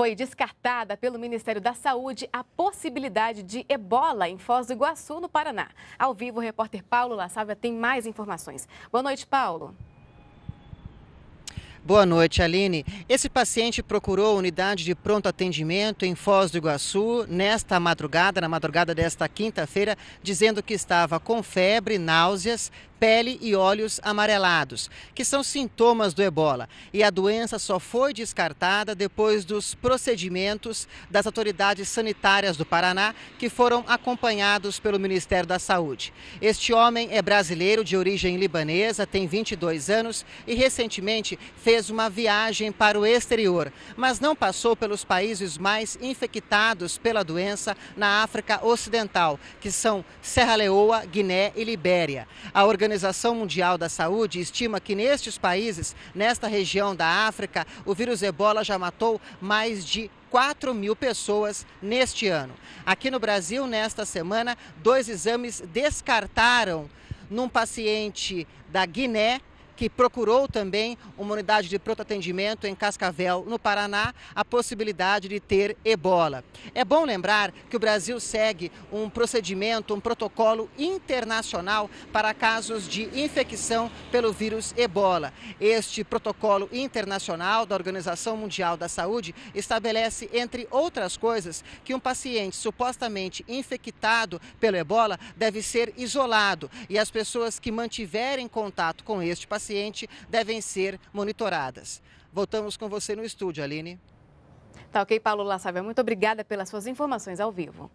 Foi descartada pelo Ministério da Saúde a possibilidade de ebola em Foz do Iguaçu, no Paraná. Ao vivo, o repórter Paulo La tem mais informações. Boa noite, Paulo. Boa noite, Aline. Esse paciente procurou a unidade de pronto atendimento em Foz do Iguaçu nesta madrugada, na madrugada desta quinta-feira, dizendo que estava com febre, náuseas, pele e olhos amarelados, que são sintomas do ebola. E a doença só foi descartada depois dos procedimentos das autoridades sanitárias do Paraná, que foram acompanhados pelo Ministério da Saúde. Este homem é brasileiro de origem libanesa, tem 22 anos e recentemente fez uma viagem para o exterior, mas não passou pelos países mais infectados pela doença na África Ocidental, que são Serra Leoa, Guiné e Libéria. A Organização Mundial da Saúde estima que nestes países, nesta região da África, o vírus ebola já matou mais de 4 mil pessoas neste ano. Aqui no Brasil, nesta semana, dois exames descartaram num paciente da Guiné que procurou também uma unidade de pronto atendimento em Cascavel, no Paraná, a possibilidade de ter ebola. É bom lembrar que o Brasil segue um procedimento, um protocolo internacional para casos de infecção pelo vírus ebola. Este protocolo internacional da Organização Mundial da Saúde estabelece, entre outras coisas, que um paciente supostamente infectado pelo ebola deve ser isolado e as pessoas que mantiverem contato com este paciente paciente devem ser monitoradas. Voltamos com você no estúdio, Aline. Tá ok, Paulo La Sávia. Muito obrigada pelas suas informações ao vivo.